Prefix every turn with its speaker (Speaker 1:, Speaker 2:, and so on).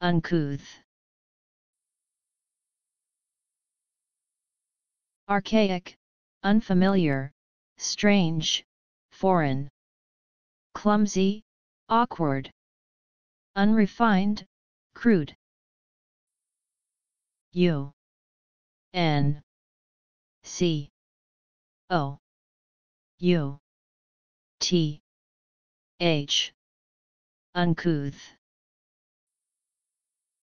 Speaker 1: uncouth. Archaic, unfamiliar, strange, foreign. Clumsy, awkward. Unrefined, crude. U N C O U T H uncouth